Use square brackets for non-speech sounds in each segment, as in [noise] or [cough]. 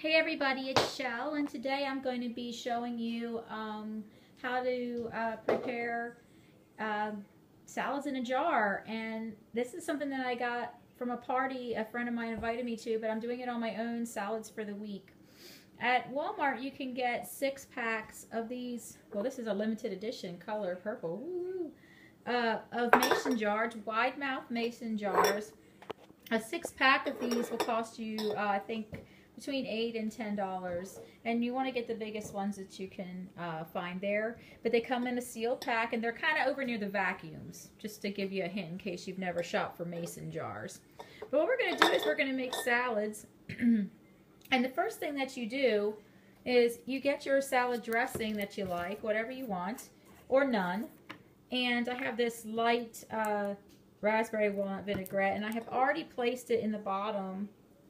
Hey everybody, it's Shell, and today I'm going to be showing you um, how to uh, prepare uh, salads in a jar. And this is something that I got from a party a friend of mine invited me to, but I'm doing it on my own salads for the week. At Walmart, you can get six packs of these. Well, this is a limited edition, color purple, uh, of mason jars, wide mouth mason jars. A six pack of these will cost you, uh, I think, between eight and ten dollars. And you want to get the biggest ones that you can uh, find there. But they come in a sealed pack and they're kind of over near the vacuums just to give you a hint in case you've never shopped for mason jars. But what we're going to do is we're going to make salads. [clears throat] And the first thing that you do is you get your salad dressing that you like whatever you want or none. And I have this light uh, raspberry walnut vinaigrette and I have already placed it in the bottom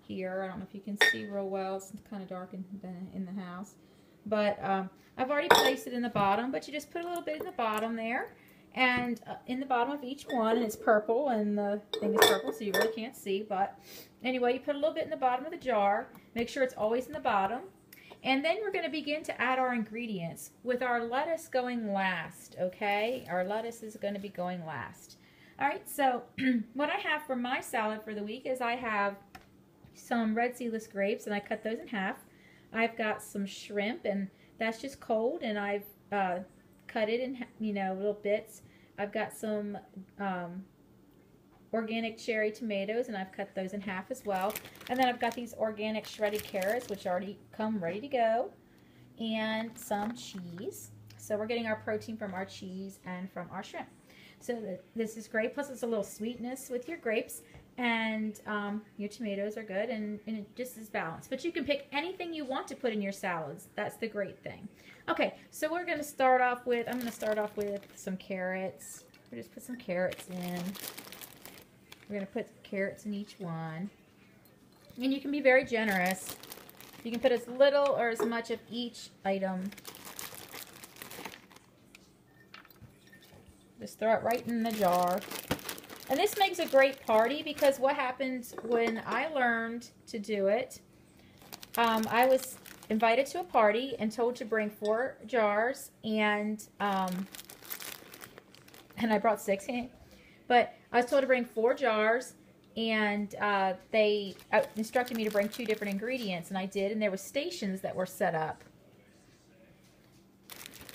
here. I don't know if you can see real well. It's kind of dark in the, in the house. But um, I've already placed it in the bottom, but you just put a little bit in the bottom there. And uh, in the bottom of each one, and it's purple, and the thing is purple, so you really can't see. But anyway, you put a little bit in the bottom of the jar. Make sure it's always in the bottom. And then we're going to begin to add our ingredients with our lettuce going last, okay? Our lettuce is going to be going last. All right, so [clears throat] what I have for my salad for the week is I have some red seedless grapes and I cut those in half. I've got some shrimp and that's just cold and I've uh, cut it in you know little bits. I've got some um, organic cherry tomatoes and I've cut those in half as well. And then I've got these organic shredded carrots which already come ready to go and some cheese. So we're getting our protein from our cheese and from our shrimp. So this is great. Plus it's a little sweetness with your grapes and um, your tomatoes are good and, and, it just is balanced. But you can pick anything you want to put in your salads. That's the great thing. Okay, so we're going to start off with, I'm going to start off with some carrots. We'll just put some carrots in. We're going to put carrots in each one. And you can be very generous. You can put as little or as much of each item. Just throw it right in the jar. And this makes a great party because what happened when I learned to do it, um, I was invited to a party and told to bring four jars and um, and I brought six. But I was told to bring four jars and uh, they uh, instructed me to bring two different ingredients and I did and there were stations that were set up.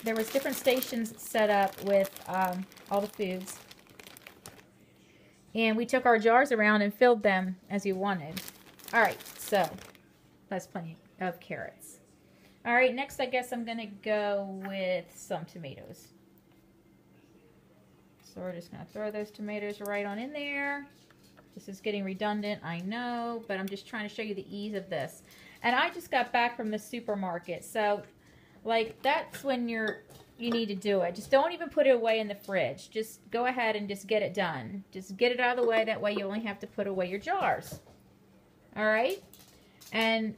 There was different stations set up with um, all the foods and we took our jars around and filled them as you wanted. All right, so that's plenty of carrots. All right, next I guess I'm going to go with some tomatoes. So we're just going to throw those tomatoes right on in there. This is getting redundant, I know, but I'm just trying to show you the ease of this. And I just got back from the supermarket, so like that's when you're you need to do it. Just don't even put it away in the fridge. Just go ahead and just get it done. Just get it out of the way. That way you only have to put away your jars. All right? And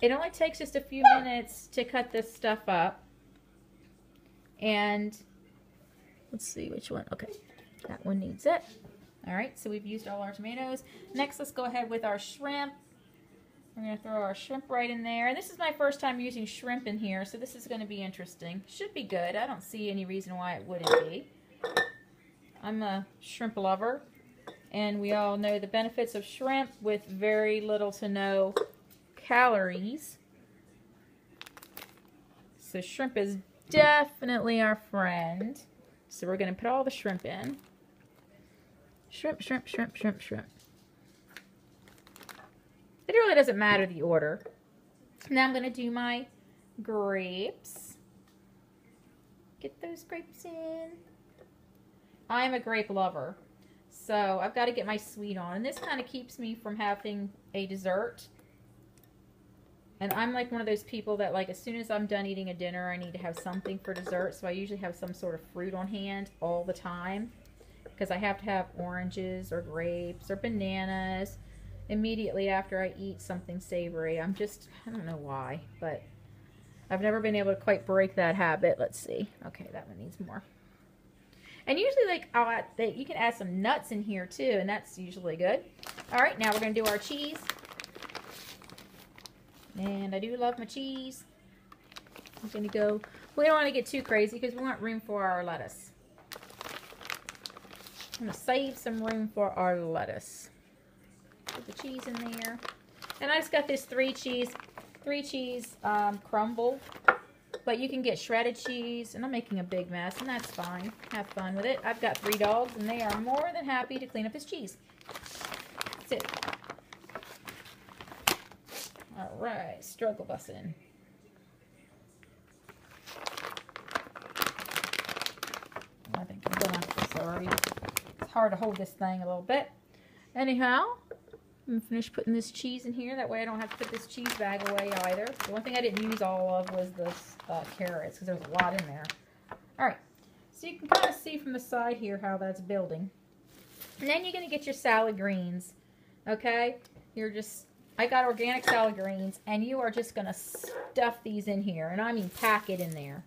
it only takes just a few minutes to cut this stuff up. And let's see which one. Okay, that one needs it. All right, so we've used all our tomatoes. Next, let's go ahead with our shrimp. We're going to throw our shrimp right in there. And this is my first time using shrimp in here, so this is going to be interesting. Should be good. I don't see any reason why it wouldn't be. I'm a shrimp lover, and we all know the benefits of shrimp with very little to no calories. So shrimp is definitely our friend. So we're going to put all the shrimp in. Shrimp, shrimp, shrimp, shrimp, shrimp. It really doesn't matter the order. Now I'm going to do my grapes. Get those grapes in. I'm a grape lover. So I've got to get my sweet on. And this kind of keeps me from having a dessert. And I'm like one of those people that like as soon as I'm done eating a dinner, I need to have something for dessert. So I usually have some sort of fruit on hand all the time. Because I have to have oranges or grapes or bananas immediately after I eat something savory. I'm just, I don't know why, but I've never been able to quite break that habit. Let's see. Okay, that one needs more. And usually, like, I'll add, you can add some nuts in here, too, and that's usually good. All right, now we're going to do our cheese. And I do love my cheese. I'm going to go, we don't want to get too crazy because we want room for our lettuce. I'm going to save some room for our lettuce. Put the cheese in there. And I just got this three cheese, three cheese um, crumble. But you can get shredded cheese, and I'm making a big mess, and that's fine. Have fun with it. I've got three dogs, and they are more than happy to clean up this cheese. That's it. All right, struggle bus in. I think I'm done this. It's hard to hold this thing a little bit. Anyhow, I'm finished putting this cheese in here. That way I don't have to put this cheese bag away either. The one thing I didn't use all of was the uh, carrots because there's a lot in there. Alright, so you can kind of see from the side here how that's building. And then you're going to get your salad greens. Okay? You're just, I got organic salad greens and you are just going to stuff these in here. And I mean pack it in there.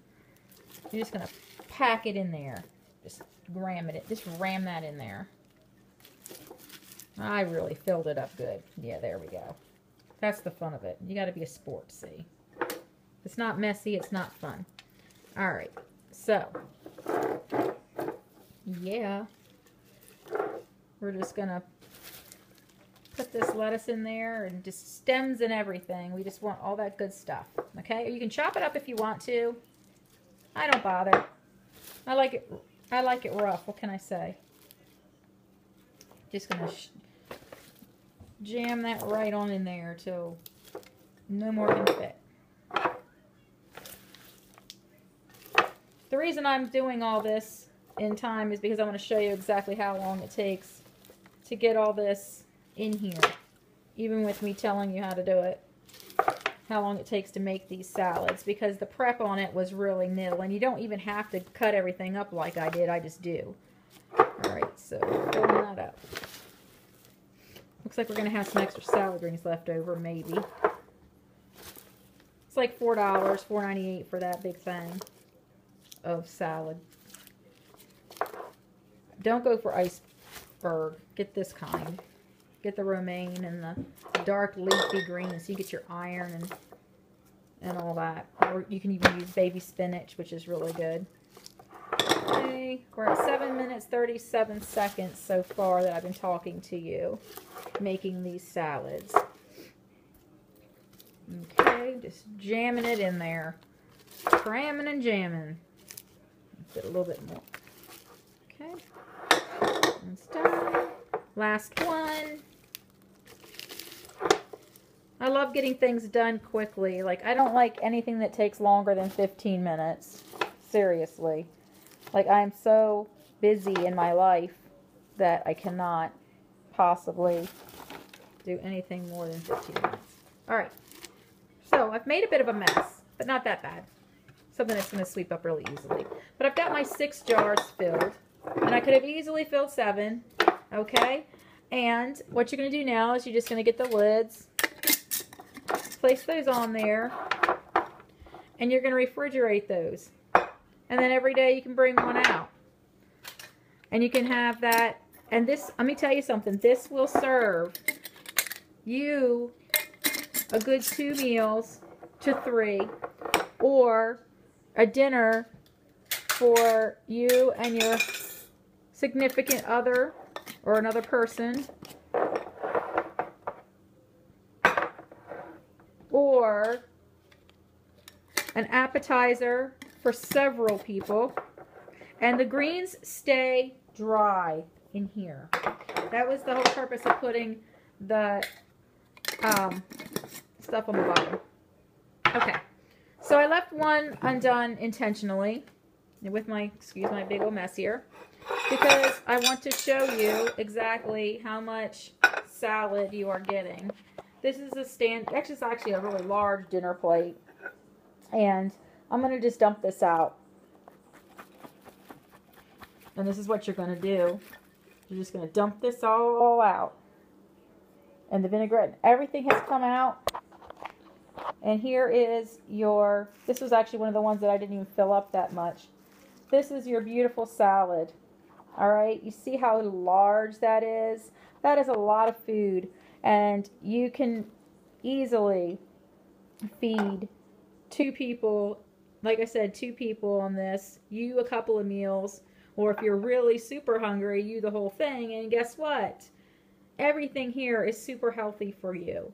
You're just going to pack it in there. Just ram it, just ram that in there. I really filled it up good. Yeah, there we go. That's the fun of it. You got to be a sport, see. It's not messy, it's not fun. All right. So, yeah. We're just going to put this lettuce in there and just stems and everything. We just want all that good stuff. Okay? You can chop it up if you want to. I don't bother. I like it I like it rough. What can I say? Just going to jam that right on in there till no more can fit. The reason I'm doing all this in time is because I want to show you exactly how long it takes to get all this in here. Even with me telling you how to do it. How long it takes to make these salads. Because the prep on it was really nil. And you don't even have to cut everything up like I did. I just do. Alright, so filling that up. Looks like we're going to have some extra salad greens left over, maybe. It's like $4, $4.98 for that big thing of salad. Don't go for iceberg. Get this kind. Get the romaine and the dark leafy greens you get your iron and and all that. Or you can even use baby spinach, which is really good. We're at 7 minutes 37 seconds so far that I've been talking to you making these salads. Okay, just jamming it in there. Cramming and jamming. Get a little bit more. Okay. Done. Last one. I love getting things done quickly. Like, I don't like anything that takes longer than 15 minutes. Seriously. Like, I'm so busy in my life that I cannot possibly do anything more than 15 minutes. All right. So I've made a bit of a mess, but not that bad. Something that's going to sweep up really easily. But I've got my six jars filled. And I could have easily filled seven. Okay. And what you're going to do now is you're just going to get the lids. Place those on there. And you're going to refrigerate those. And then every day you can bring one out. And you can have that and this, let me tell you something, this will serve you a good two meals to three or a dinner for you and your significant other or another person or an appetizer for several people and the greens stay dry in here. That was the whole purpose of putting the um, stuff on the bottom. Okay, so I left one undone intentionally with my, excuse my big old mess here, because I want to show you exactly how much salad you are getting. This is a stand, actually it's actually a really large dinner plate, and I'm going to just dump this out. And this is what you're going to do. You're just going to dump this all out. And the vinaigrette, and everything has come out. And here is your, this was actually one of the ones that I didn't even fill up that much. This is your beautiful salad. All right, you see how large that is? That is a lot of food. And you can easily feed two people, like I said, two people on this, you a couple of meals, or if you're really super hungry, you the whole thing. And guess what? Everything here is super healthy for you.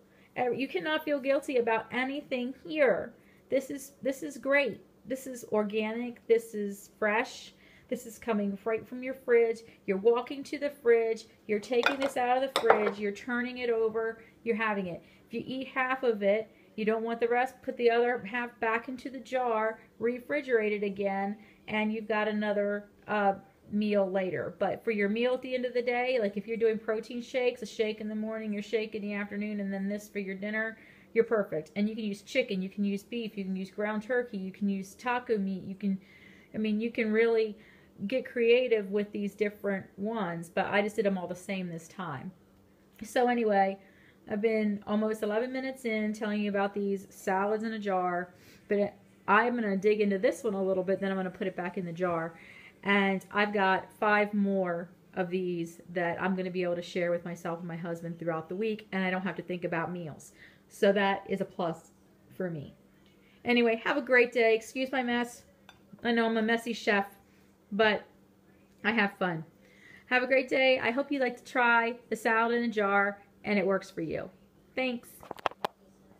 You cannot feel guilty about anything here. This is this is great. This is organic. This is fresh. This is coming right from your fridge. You're walking to the fridge. You're taking this out of the fridge. You're turning it over. You're having it. If you eat half of it, you don't want the rest, put the other half back into the jar, refrigerate it again, and you've got another uh, meal later. But for your meal at the end of the day, like if you're doing protein shakes, a shake in the morning, your shake in the afternoon, and then this for your dinner, you're perfect. And you can use chicken, you can use beef, you can use ground turkey, you can use taco meat, you can, I mean, you can really get creative with these different ones, but I just did them all the same this time. So anyway, I've been almost 11 minutes in telling you about these salads in a jar, but I'm going to dig into this one a little bit, then I'm going to put it back in the jar. And I've got five more of these that I'm going to be able to share with myself and my husband throughout the week, and I don't have to think about meals. So that is a plus for me. Anyway, have a great day. Excuse my mess. I know I'm a messy chef, but I have fun. Have a great day. I hope you like to try the salad in a jar and it works for you. Thanks.